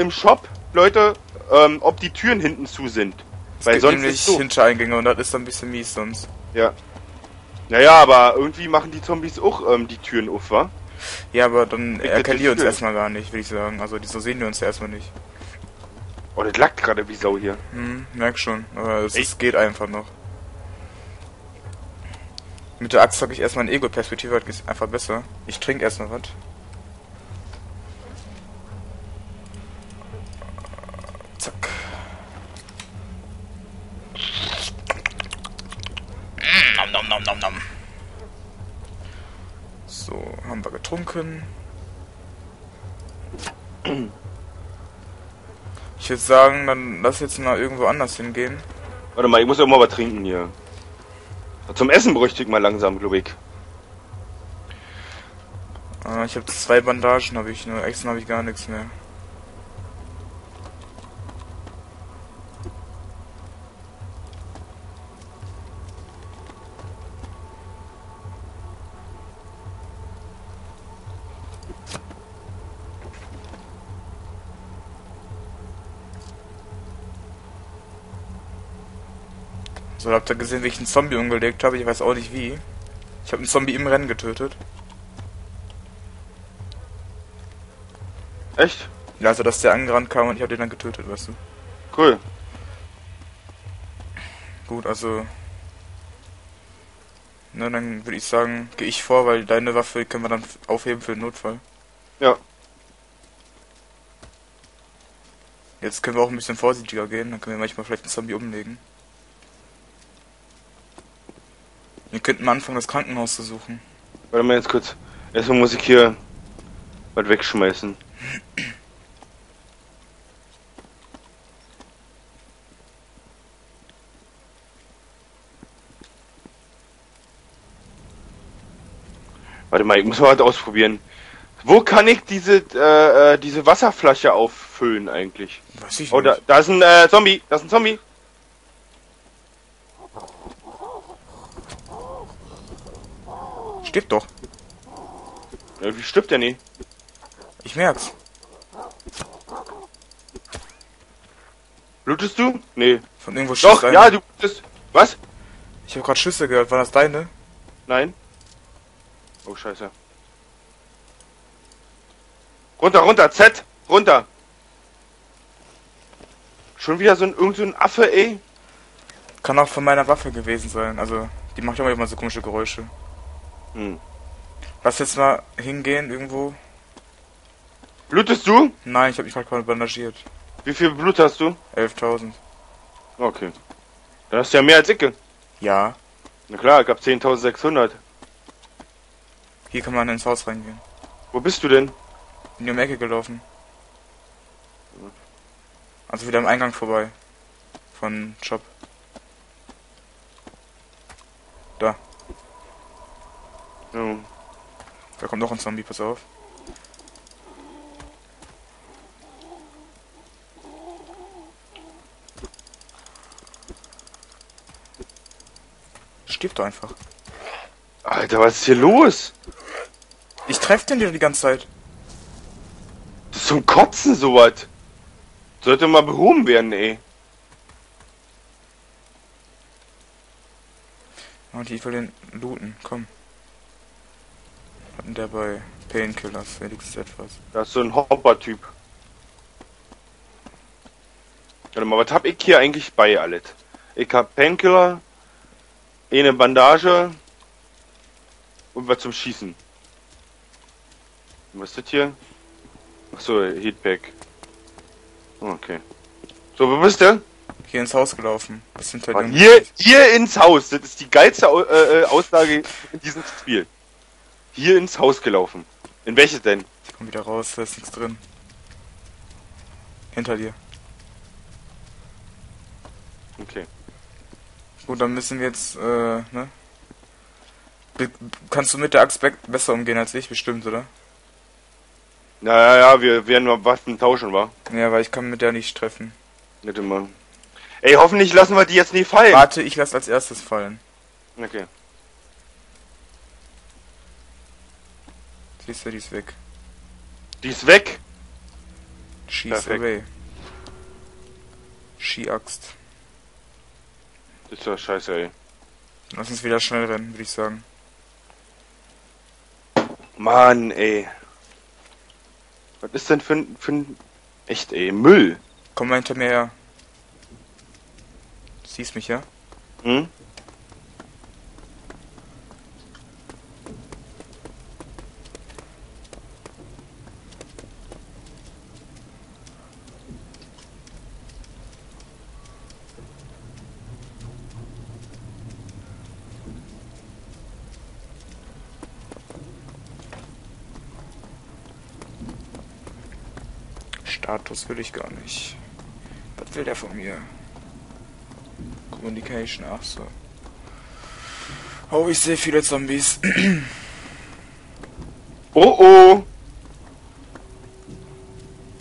im Shop, Leute, ähm, ob die Türen hinten zu sind. Es Weil gibt sonst nämlich so. Hintereingänge und das ist dann ein bisschen mies sonst. Ja. Naja, aber irgendwie machen die Zombies auch ähm, die Türen auf, wa? Ja, aber dann erkennen die uns erstmal gar nicht, würde ich sagen. Also so sehen die uns ja erstmal nicht. Oh, das lackt gerade wie Sau hier. Hm, merk schon. Aber es, es geht einfach noch. Mit der Axt habe ich erstmal eine Ego-Perspektive, das ist einfach besser. Ich trinke erstmal was. Zack. Mm, Nom, nom, nom, nom. So, haben wir getrunken. Ich würde sagen, dann lass jetzt mal irgendwo anders hingehen. Warte mal, ich muss auch mal was trinken hier. Zum Essen bräuchte ich mal langsam, glaube ich. Äh, ich habe zwei Bandagen, habe ich nur. Extra habe ich gar nichts mehr. So, habt ihr gesehen, wie ich einen Zombie umgelegt habe? Ich weiß auch nicht wie. Ich habe einen Zombie im Rennen getötet. Echt? Ja, also dass der angerannt kam und ich habe den dann getötet, weißt du. Cool. Gut, also. Ne, dann würde ich sagen, gehe ich vor, weil deine Waffe können wir dann aufheben für den Notfall. Ja. Jetzt können wir auch ein bisschen vorsichtiger gehen, dann können wir manchmal vielleicht einen Zombie umlegen. Wir könnten anfangen, das Krankenhaus zu suchen. Warte mal jetzt kurz. Erstmal muss ich hier was wegschmeißen. Warte mal, ich muss mal was ausprobieren. Wo kann ich diese äh, äh, diese Wasserflasche auffüllen eigentlich? Weiß ich Oh, da, nicht. da ist ein äh, Zombie. Da ist ein Zombie. Stirb doch. Wie stirbt der nicht? Ich merk's. Blutest du? Nee. Von irgendwo Doch, einer. ja, du blutest. Was? Ich habe gerade Schüsse gehört. War das deine? Nein. Oh, scheiße. Runter, runter, Z, runter. Schon wieder so ein, irgend so ein Affe, ey. Kann auch von meiner Waffe gewesen sein. Also, die macht ja immer so komische Geräusche. Hm. Lass jetzt mal hingehen irgendwo. Blutest du? Nein, ich habe mich gerade bandagiert. Wie viel Blut hast du? 11.000. Okay. Dann hast du ja mehr als ich. Ja. Na klar, ich hab 10.600. Hier kann man ins Haus reingehen. Wo bist du denn? Bin um die Ecke gelaufen. Also wieder am Eingang vorbei. Von Shop. Da. Ja. Da kommt noch ein Zombie, pass auf. Stirb doch einfach. Alter, was ist hier los? Ich treff den die ganze Zeit. Das ist zum Kotzen, sowas. Sollte mal behoben werden, ey. Und ich will den looten, komm. Hatten der bei Painkillers wenigstens etwas. Das ist so ein Hopper-Typ. Warte mal, was hab ich hier eigentlich bei alles? Ich hab Painkiller, eine Bandage und was zum Schießen. Was ist das hier? Achso, Heatpack. Oh, Okay. So, wo bist du? Hier ins Haus gelaufen. Bis hinter dem. Hier, hier ins Haus. Das ist die geilste äh, äh, Aussage in diesem Spiel. Hier ins Haus gelaufen. In welches denn? Ich komm wieder raus, da ist nichts drin. Hinter dir. Okay. Gut, dann müssen wir jetzt, äh, ne? Be kannst du mit der Axt be besser umgehen als ich, bestimmt, oder? Na ja, ja, wir werden mal Waffen tauschen, wa? Ja, weil ich kann mit der nicht treffen. Nicht immer. Ey, hoffentlich lassen wir die jetzt nie fallen. Warte, ich lass als erstes fallen. Okay. Siehst du, die ist weg. Die ist weg. She's Perfekt. away. Ski-Axt. Das ist doch scheiße, ey. Lass uns wieder schnell rennen, würde ich sagen. Mann, ey. Was ist denn für ein, für ein... Echt, ey, Müll. Komm mal hinter mir her. Du siehst mich, ja? Hm? Status will ich gar nicht. Was will der von mir? Communication, ach so. Oh, ich sehe viele Zombies. Oh, oh.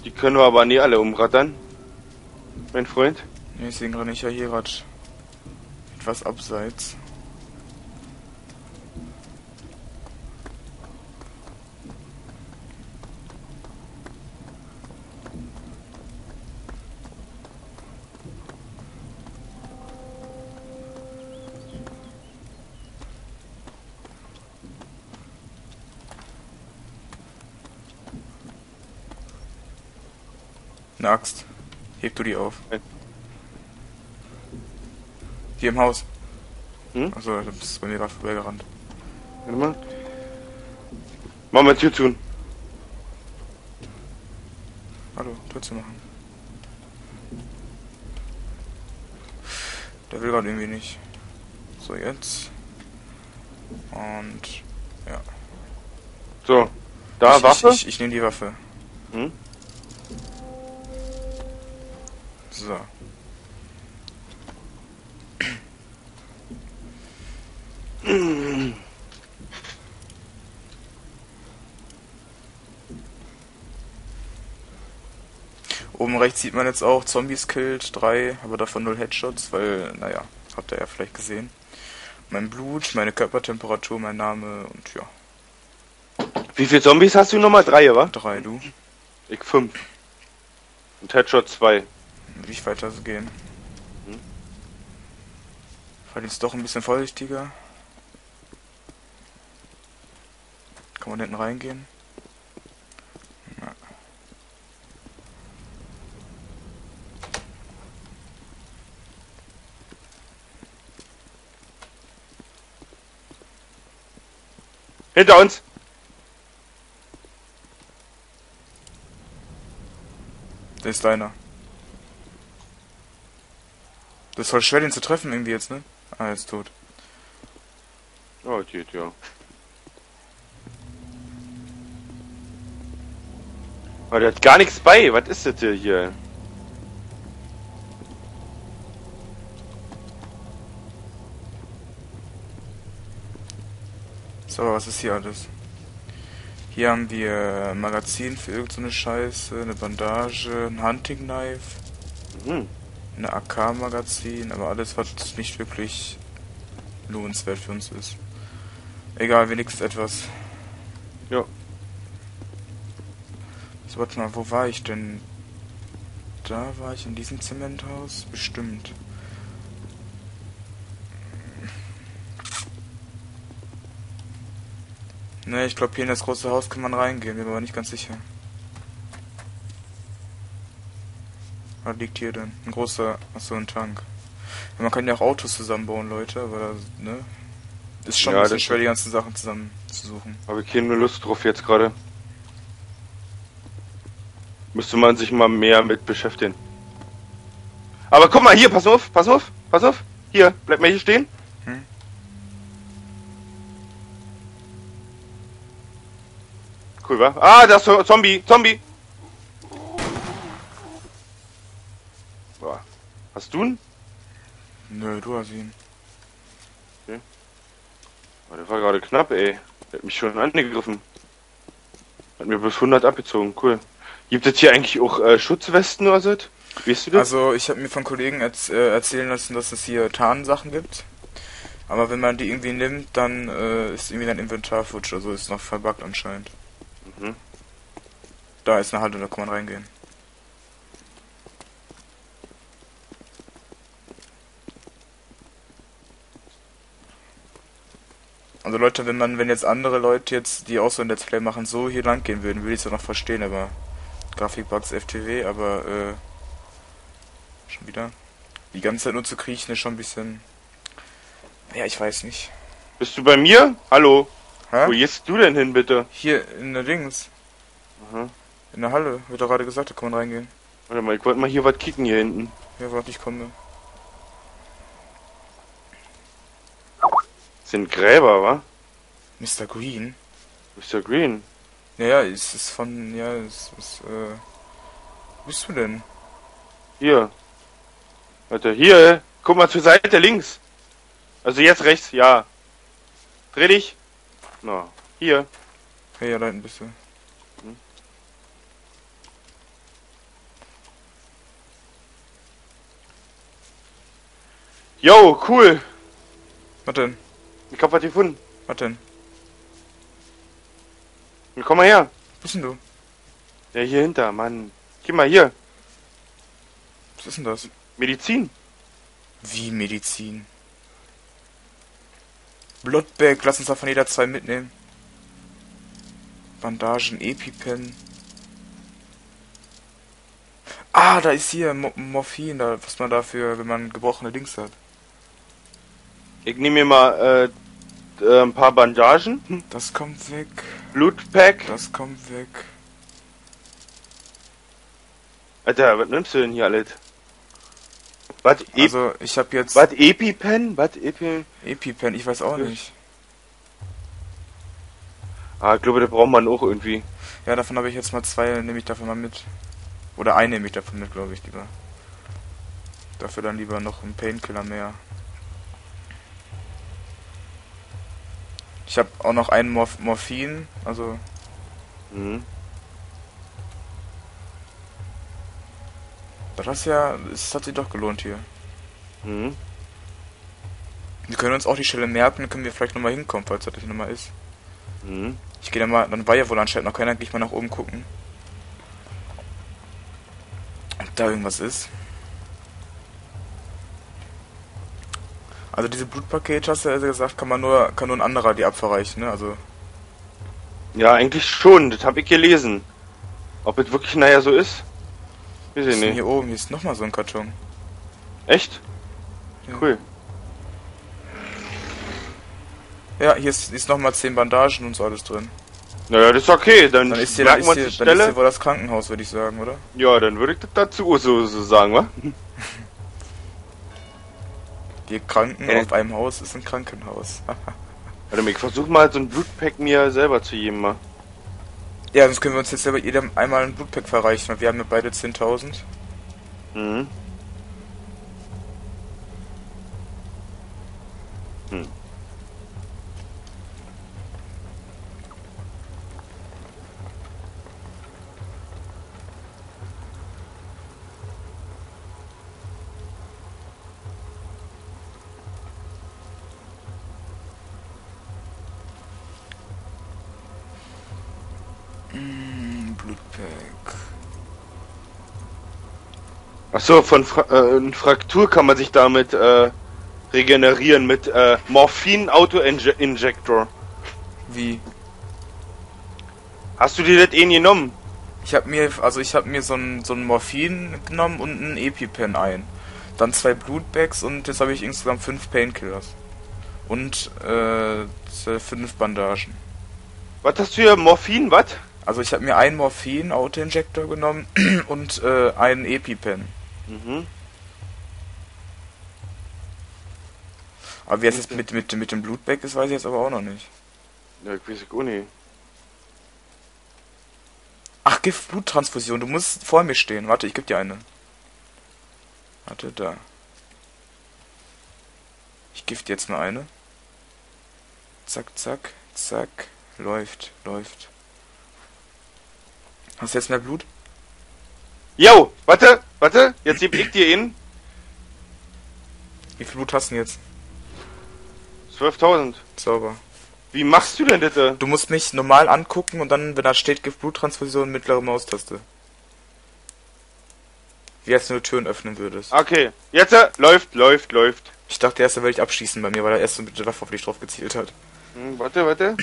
Die können wir aber nie alle umrattern. Mein Freund. Nee, ich sehe gerade nicht, ja hier gerade etwas abseits. Eine Axt. Heb du die auf. Hier im Haus. Hm? Achso, du bist bei mir gerade vorbeigerannt. Warte mal. Mach mal Tür zu. Hallo, Tür zu machen. Der will gerade irgendwie nicht. So, jetzt. Und. Ja. So. Da, ich, Waffe. Ich, ich, ich nehme die Waffe. Hm? So. Oben rechts sieht man jetzt auch Zombies killed, 3, aber davon 0 Headshots, weil, naja, habt ihr ja vielleicht gesehen. Mein Blut, meine Körpertemperatur, mein Name und ja. Wie viele Zombies hast du nochmal? Drei, oder? Drei, du. Ich fünf. Und Headshot 2 nicht weiterzugehen. Hm? Fall jetzt doch ein bisschen vorsichtiger. Kann man hinten reingehen? Hinter uns! Da ist einer. Das ist voll schwer, den zu treffen irgendwie jetzt, ne? Ah, er ist tot. Oh, geht, ja. Aber der hat gar nichts bei. Was ist das hier? hier? So, was ist hier alles? Hier haben wir ein Magazin für irgendeine Scheiße, eine Bandage, ein Hunting Knife, Hm. Eine AK-Magazin, aber alles, was nicht wirklich lohnenswert für uns ist. Egal, wenigstens etwas. Ja. So, warte mal, wo war ich denn? Da war ich in diesem Zementhaus? Bestimmt. Ne, ich glaube hier in das große Haus kann man reingehen, bin mir aber nicht ganz sicher. Was liegt hier denn? Ein großer, achso, ein Tank. Ja, man kann ja auch Autos zusammenbauen, Leute, aber da, ne? Ist schon Ja, ein bisschen schwer, die ganzen Sachen zusammenzusuchen. Habe ich keine Lust drauf jetzt gerade. Müsste man sich mal mehr mit beschäftigen. Aber guck mal hier, pass auf, pass auf, pass auf. Hier, bleib mal hier stehen. Hm? Cool, wa? Ah, das ist Zombie, Zombie. Hast du ihn? Nö, du hast ihn. Oh, der war gerade knapp, ey. Der hat mich schon angegriffen. Hat mir bis 100 abgezogen, cool. Gibt es hier eigentlich auch äh, Schutzwesten oder so? Weißt du das? Also, ich habe mir von Kollegen erz äh, erzählen lassen, dass es hier Tarnsachen gibt. Aber wenn man die irgendwie nimmt, dann äh, ist irgendwie dein Inventar futsch. Also ist noch verbuggt anscheinend. Mhm. Da ist eine Halle, da kann man reingehen. Also Leute, wenn man, wenn jetzt andere Leute jetzt, die auch so ein Let's Play machen, so hier lang gehen würden, würde ich es ja noch verstehen, aber Grafikbugs FTW, aber äh, schon wieder. Die ganze Zeit nur zu kriechen ist schon ein bisschen. Ja, ich weiß nicht. Bist du bei mir? Hallo? Hä? Wo gehst du denn hin, bitte? Hier in der Dings. Aha. In der Halle, wird doch gerade gesagt, da kann man reingehen. Warte mal, ich wollte mal hier was kicken hier hinten. Ja, warte, ich komme. Sind Gräber, wa? Mr. Green? Mr. Green. Ja, ja, es ist von, ja, es ist, äh, wo bist du denn? Hier. Warte, hier. Guck mal zur Seite links. Also jetzt rechts, ja. Dreh dich. Na, hier. Ja, ja, da hinten bist du. Yo, cool. Was denn? Ich hab was gefunden. Was denn? Komm mal her. Wo bist denn du? Ja, hier hinter, Mann. Geh mal hier. Was ist denn das? Medizin. Wie Medizin? Bloodbag, lass uns davon jeder zwei mitnehmen. Bandagen, EpiPen. Ah, da ist hier Mo Morphin, da, was man dafür, wenn man gebrochene Dings hat. Ich nehme mir mal äh, äh, ein paar Bandagen. Das kommt weg, Blutpack. das kommt weg. Alter, was nimmst du denn hier alles? Was? E Also, ich habe jetzt was? EpiPen? Was? Epi EpiPen, ich weiß auch nicht. ah, ich glaube, das braucht man auch irgendwie. Ja, davon habe ich jetzt mal zwei, nehme ich davon mal mit. Oder einen nehme ich davon mit, glaube ich, lieber. Dafür dann lieber noch einen Painkiller mehr. Ich habe auch noch einen Morph Morphin, also Mhm. das ist ja, es hat sich doch gelohnt hier. Mhm. Wir können uns auch die Stelle merken, dann können wir vielleicht nochmal hinkommen, falls das nochmal ist. Mhm. Ich gehe dann mal, dann war ja wohl anscheinend noch keiner, gehe ich mal nach oben gucken. Ob da irgendwas ist. Also diese Blutpakete, hast du ja gesagt, kann man nur, kann nur ein anderer die abverreichen, ne? Also, Ja, eigentlich schon. Das habe ich gelesen. Ob es wirklich nachher so ist? Weiß ich nicht. hier oben, hier ist nochmal so ein Karton. Echt? Ja. Cool. Ja, hier ist, ist nochmal 10 Bandagen und so alles drin. Naja, das ist okay. Dann, Dann ist hier, dann merken ist hier, die dann ist Stelle. hier wohl das Krankenhaus, würde ich sagen, oder? Ja, dann würde ich das dazu so, so sagen, wa? Die Kranken Äh. auf einem Haus ist ein Krankenhaus. Warte mal, ich versuche mal so ein Blutpack mir selber zu geben, mal. ja, sonst können wir uns jetzt selber jedem einmal ein Blutpack verreichen, weil wir haben ja beide 10.000. Mhm. Hm. Mm, Blutpack. Achso, von Fra äh, Fraktur kann man sich damit äh, regenerieren mit äh, Morphin-Auto-Injector. Wie? Hast du dir das eh genommen? Ich habe mir, also ich habe mir so ein, so ein Morphin genommen und ein EpiPen ein. Dann zwei Blutbags und jetzt habe ich insgesamt fünf Painkillers. Und äh, fünf Bandagen. Was hast du hier? Morphin, was? Also ich habe mir einen Morphin Autoinjector genommen und äh, einen EpiPen. Mhm. Aber wie es jetzt mit, mit, mit dem Blutbag ist, weiß ich jetzt aber auch noch nicht. Ja, ich weiß auch nicht. Ach, Gift-Bluttransfusion, du musst vor mir stehen. Warte, ich geb dir eine. Warte, da. Ich gift jetzt mal eine. Zack, zack, zack. Läuft, läuft. Hast du jetzt mehr Blut? Yo, warte, warte, jetzt geb ich dir ihn. Wie viel Blut hast du denn jetzt? 12.000. Sauber. Wie machst du denn das? Du musst mich normal angucken und dann, wenn da steht Gift-Bluttransfusion, mittlere Maustaste. Wie als wenn du Türen öffnen würdest. Okay, jetzt äh, läuft, läuft, läuft. Ich dachte erst, er will ich abschießen bei mir, weil er erst so mit der Waffe auf dich drauf gezielt hat. Hm, warte, warte.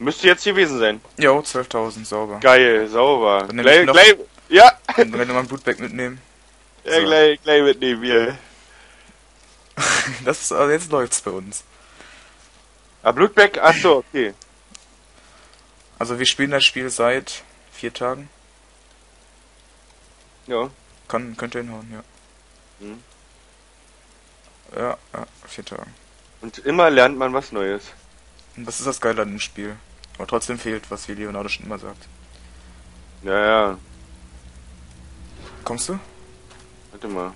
Müsste jetzt gewesen sein. Jo, 12.000, sauber. Geil, sauber. Dann Gleich, ich noch- gleich, ja, Dann kann ich nochmal ein Blutbag mitnehmen. ja So. gleich, gleich mitnehmen hier. Das ist, also jetzt läuft's bei uns. Ah, Blutbeck, achso, okay. Also wir spielen das Spiel seit vier Tagen. Ja. Kann, könnte hinhauen, ja. Mhm. Ja, ja, vier Tagen. Und immer lernt man was Neues. Und das ist das Geile an dem Spiel. Aber trotzdem fehlt, was wie Leonardo schon immer sagt. Ja, ja. Kommst du? Warte mal.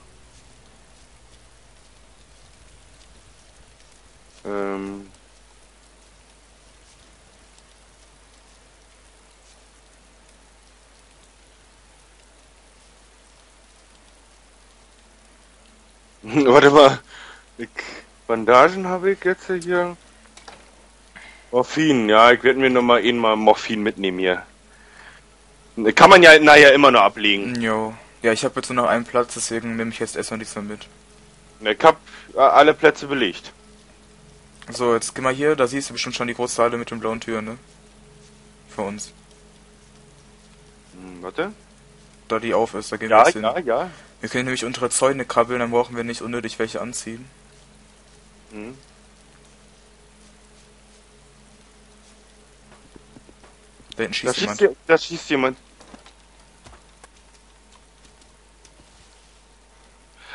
Ähm. Warte mal. Ich, Bandagen habe ich jetzt hier. Morphin, ja, ich werde mir nochmal eben mal Morphin mitnehmen hier. Kann man ja nachher immer noch ablegen. Jo. Ja, ich habe jetzt nur noch einen Platz, deswegen nehme ich jetzt erstmal nichts mehr mit. Ich hab äh, alle Plätze belegt. So, jetzt geh mal hier, da siehst du bestimmt schon die große Halle mit den blauen Türen, ne? Für uns. Hm, warte. Da die auf ist, da gehen wir Ja, jetzt hin. ja, ja. Wir können nämlich untere Zäune krabbeln, dann brauchen wir nicht unnötig welche anziehen. Hm. Da hinten Da schießt schießt, jemand. je- da schießt jemand.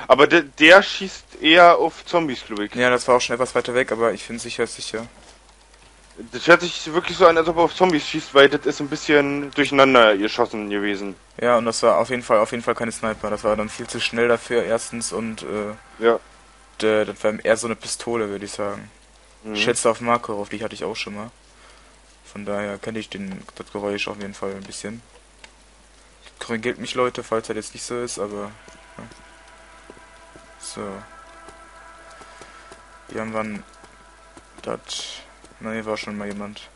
Aber der, der schießt eher auf Zombies, glaube ich. Ja, das war auch schon etwas weiter weg, aber ich finde sicher sicher. Das hört sich wirklich so an, als ob er auf Zombies schießt, weil das ist ein bisschen durcheinander geschossen gewesen. Ja, und das war auf jeden Fall, auf jeden Fall keine Sniper. Das war dann viel zu schnell dafür, erstens, und äh, Ja. das war eher so eine Pistole, würde ich sagen. Mhm. Schätze auf Marco, auf die hatte ich auch schon mal. Von daher kenne ich den, das Geräusch auf jeden Fall ein bisschen. Korrigiert mich Leute, falls das jetzt nicht so ist, aber. Ja. So. Hier haben wir ein. Das. Hier war schon mal jemand.